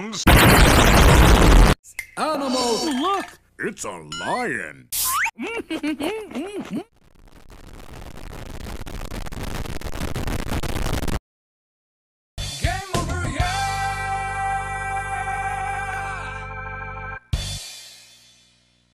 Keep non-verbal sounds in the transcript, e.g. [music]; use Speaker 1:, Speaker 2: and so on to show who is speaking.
Speaker 1: comes.
Speaker 2: Animals!
Speaker 3: Look!
Speaker 2: It's a lion! [laughs]